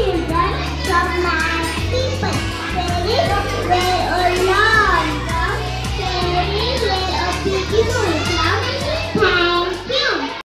children from my people. Very, very, oh Lord, very, very beautiful.